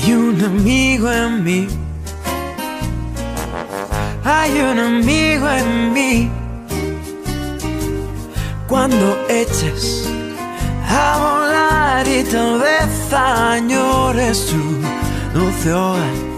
Hay un amigo en mí. Hay un amigo en mí. Cuando eches a volar y tal vez añores tu dulce hogar